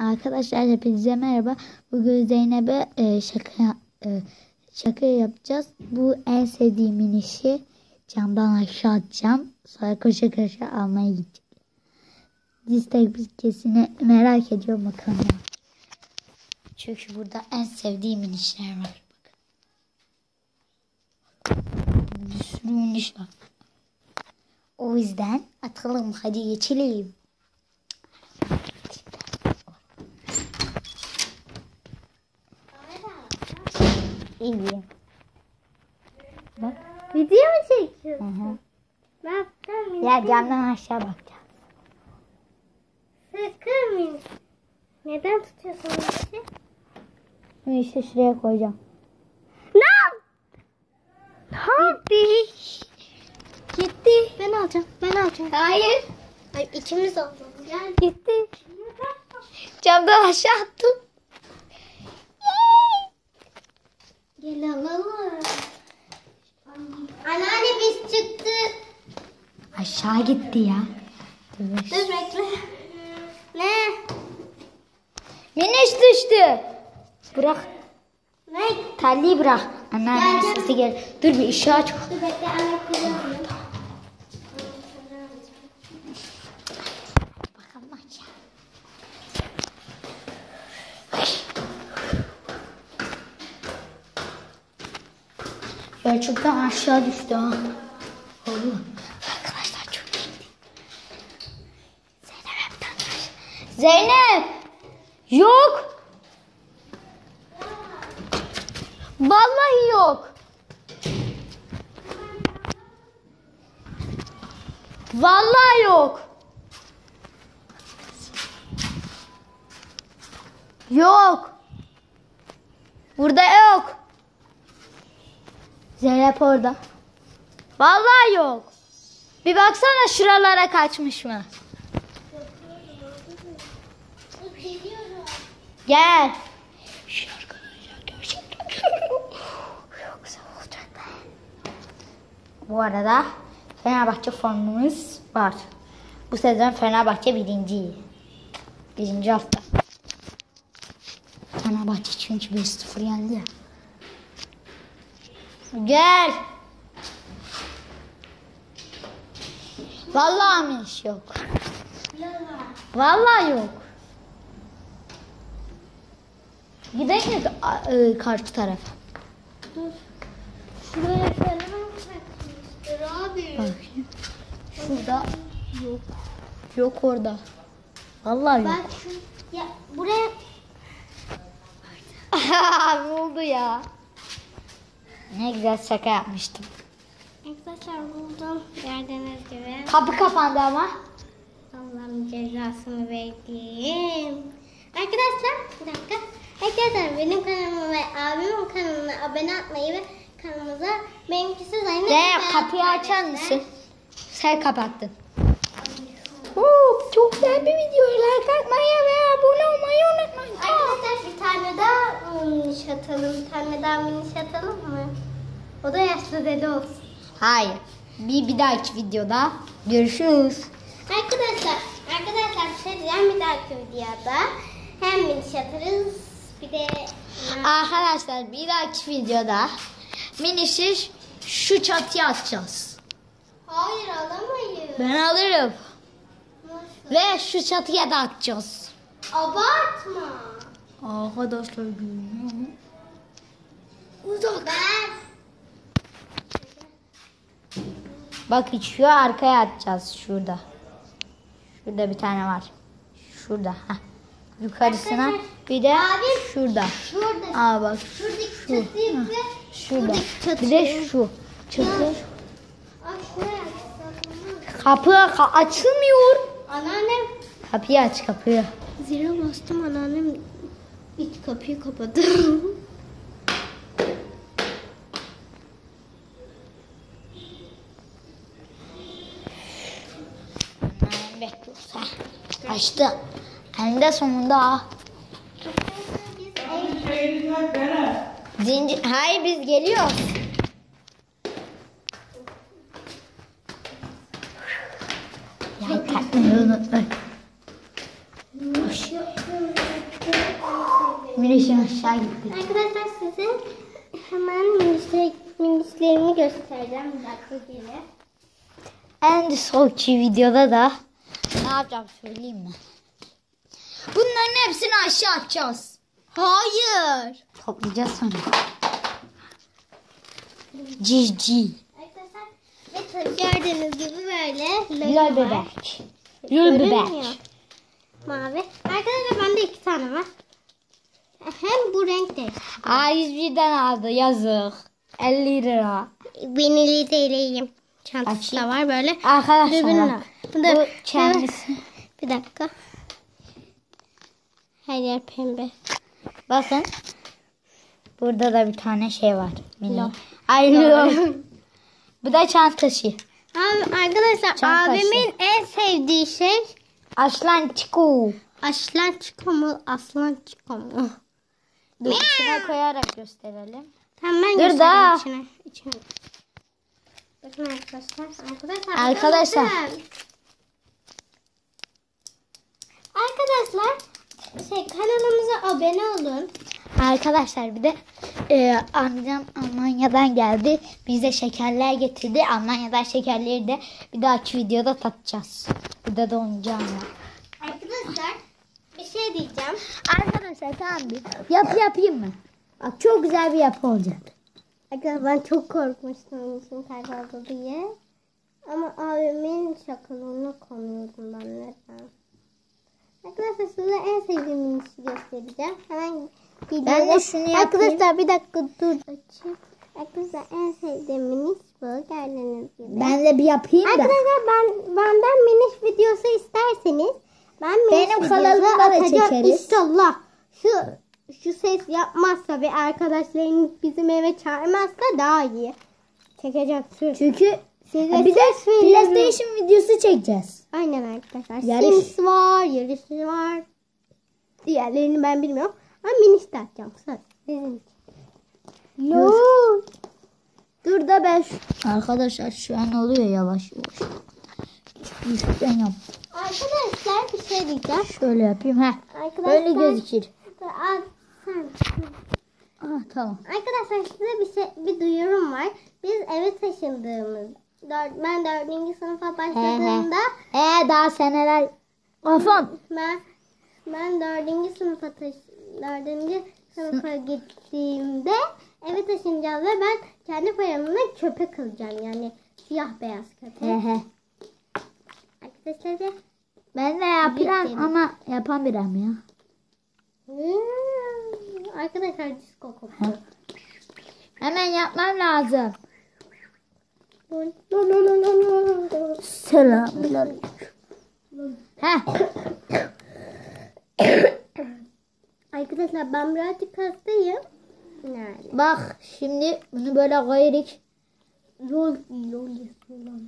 Arkadaşlar hepinize merhaba. Bugün Zeynep'e e, şaka e, şaka yapacağız. Bu en sevdiğim işi camdan aşağı atacağım. Sonra koşa koşa almaya gidecek. Diz tepkisini merak ediyorum bakalım. Çünkü burada en sevdiğim inişler var. Bakın. Bir sürü iniş var. O yüzden atalım hadi geçelim. İyi. Bak. Video mu çekiyorsun? Hı hı. Ne yapacağım? Ya camdan aşağı bakacağız. Sakın mı? Neden tutuyorsun bu işi? Bunu işte şuraya koyacağım. Ne yap? Gitti. Gitti. Ben alacağım. Ben alacağım. Hayır. Ay ikimiz alalım. Gel. Gitti. Camdan aşağı attım. Gel alalım. Anneanne biz çıktık. Aşağı gitti ya. Dur. Dur bekle. Ne? Miniş düştü. Bırak. Ne? Terliği bırak. Gel. sesi gel. Dur bir ışığı aç. Dur bekle anne kızım. Bakalım aşağı. Gerçekten aşağı düştü ha. Oğlum. Arkadaşlar çok iyi. Zeynep hepten. Zeynep! Yok! Vallahi yok. Vallahi yok. Yok. Burada yok. Zeynep orada. Vallahi yok. Bir baksana şuralara kaçmış mı? Gel. Bu arada Fenerbahçe formumuz var. Bu sezon Fenerbahçe birinci. Birinci hafta. Fenerbahçe çünkü 5-0 yendi ya. Gel. Vallahi mi iş yok? Vallahi yok. Gidelim mi e, karşı tarafa? Dur. Şuraya falan abi. Bakayım. Şurada yok. Yok orada. Vallahi yok. Bak şu ya buraya ne oldu ya? Ne güzel şaka yapmıştım. arkadaşlar buldum gördüğünüz gibi. Kapı kapandı ama. Allah'ın cezasını verdim. Arkadaşlar bir dakika. Arkadaşlar benim kanalıma ve abimin kanalına abone olmayı ve kanalımıza benimkisi. Zeynep Berat kapıyı açar mısın? Sen kapattın. Oo, çok güzel bir video. Like atmayı ve abone olmayı unutmayın. Arkadaşlar bir tane daha miniş atalım. Bir tane daha miniş atalım mı? O da yaşlı dede olsun. Hayır. Bir, bir dahaki videoda görüşürüz. Arkadaşlar, arkadaşlar bir şey diyeceğim bir dahaki videoda hem miniş atarız bir de Arkadaşlar bir dahaki videoda minişi şu çatıya atacağız. Hayır alamayız. Ben alırım. Ve şu çatıya da atacağız. Abartma. Arkadaşlar görünüyor mu? Uzak. Ben. Bak şu arkaya atacağız şurada. Şurada bir tane var. Şurada. Heh. Yukarısına Arkadaşlar, bir de abi, şurada. Şurada. Aa bak Şuradaki şu. çatıyı ve Şurada. Bir de şu. Çatı. Kapı ka- açılmıyor. Anneannem. Kapıyı aç kapıyı. Zile bastım anneannem iç kapıyı kapadı. Heh. Açtı. Eninde sonunda. Zincir. Hayır biz geliyoruz. Minişim aşağı gitti. Arkadaşlar size hemen minislerimi göstereceğim. Bir dakika geri. En sonki videoda da ne yapacağım söyleyeyim mi? Bunların hepsini aşağı atacağız. Hayır. Toplayacağız sonra. Cici. Arkadaşlar ve tabii gördüğünüz gibi böyle Lol var. bebek. Lol Görünmüyor. bebek. Mavi. Arkadaşlar bende iki tane var. Hem bu renkte. Aa 101'den aldı yazık. 50 lira. Ben 50 TL'yim. Çantası da var böyle. Arkadaşlar bak. Bu da kendisi. Bir dakika. Her yer pembe. Bakın. Burada da bir tane şey var. Mini. Ay. Bu da çantası. Abi, arkadaşlar Çantası. abimin en sevdiği şey Aslan çiku. aslan çiko mu aslan çiko mu? Dur içine koyarak gösterelim. Tamam ben Dur daha. içine. içine. Bakın arkadaşlar. Arkadaşlar. Arkadaşlar. Arkadaşlar şey kanalımıza abone olun. Arkadaşlar bir de e, amcam Almanya'dan geldi. Bize şekerler getirdi. Almanya'dan şekerleri de bir dahaki videoda tatacağız. Burada da var. Arkadaşlar bir şey diyeceğim. Arkadaşlar tamam bir yapı yapayım mı? Bak çok güzel bir yapı olacak. Arkadaşlar ben çok korkmuştum için kayboldu diye. Ama abimin şakalığına konuyordum ben neden. Arkadaşlar size en sevdiğim işi göstereceğim. Hemen Ben de gidiyorum. şunu yapayım. Arkadaşlar bir dakika dur. Açayım. Arkadaşlar en sevdiğim miniş bu. Gördüğünüz gibi. Ben de bir yapayım da. Arkadaşlar ben benden miniş videosu isterseniz ben miniş Benim videosu atacağım çekeriz. İnşallah. Şu şu ses yapmazsa ve arkadaşlarını bizim eve çağırmazsa daha iyi. Çekeceğim. Çünkü Size bir de söz veriyorum. PlayStation videosu çekeceğiz. Aynen arkadaşlar. Yarış. Sims var, yarış var. Diğerlerini ben bilmiyorum. Miniş de atacağım. Söz. Sizin için. Lol. Dur da ben şu- Arkadaşlar şu an oluyor yavaş yavaş. Üstten yap. Arkadaşlar bir şey diyeceğim. Şöyle yapayım. ha. Arkadaşlar. Böyle gözükür. Al, sen. Ah tamam. Arkadaşlar size bir şey bir duyurum var. Biz eve taşındığımız dört, ben dördüncü sınıfa başladığımda Ee daha seneler. Kafam. ben ben dördüncü sınıfa taş, dördüncü sınıfa gittiğimde eve taşınacağız ve ben kendi paramla köpek alacağım yani siyah beyaz köpek. Arkadaşlar Ben de yapıram Bekledim. ama yapan biram ya. Hmm, arkadaşlar disco koptu. Hemen yapmam lazım. Selamünaleyküm. Heh. Arkadaşlar ben birazcık hastayım. Nerede? Bak şimdi bunu böyle koyarız. Lol, lol, lol.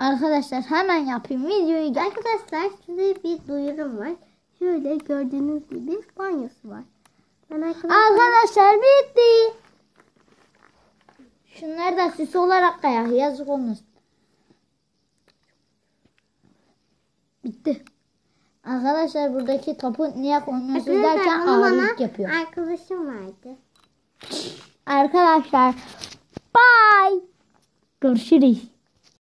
Arkadaşlar hemen yapayım videoyu. Arkadaşlar size bir duyurum var. Şöyle gördüğünüz gibi banyosu var. Ben arkadaşlar Arkadaşlar bitti. Şunları da süs olarak koyak. Yazık olmasın. Bitti. Arkadaşlar buradaki topu niye koymuyorsunuz derken bunu bana ağırlık yapıyor. arkadaşım verdi. Arkadaşlar bye. Görüşürüz.